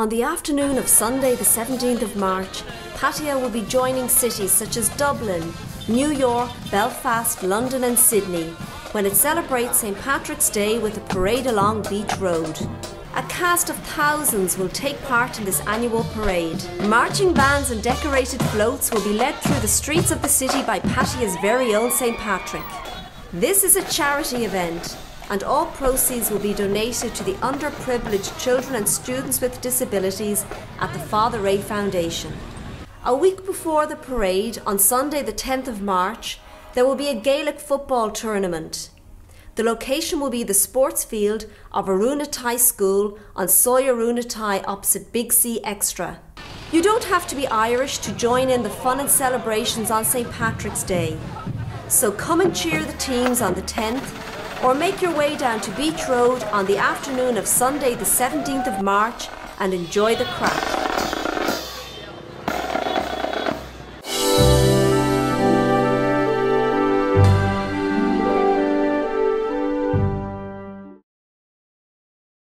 On the afternoon of Sunday, the 17th of March, Pattaya will be joining cities such as Dublin, New York, Belfast, London, and Sydney when it celebrates St. Patrick's Day with a parade along Beach Road. A cast of thousands will take part in this annual parade. Marching bands and decorated floats will be led through the streets of the city by Pattaya's very own St. Patrick. This is a charity event and all proceeds will be donated to the underprivileged children and students with disabilities at the Father Ray Foundation. A week before the parade, on Sunday the 10th of March, there will be a Gaelic football tournament. The location will be the sports field of Arunatai School on Sawyer Arunatai opposite Big C Extra. You don't have to be Irish to join in the fun and celebrations on St Patrick's Day. So come and cheer the teams on the 10th or make your way down to Beach Road on the afternoon of Sunday the 17th of March and enjoy the crack.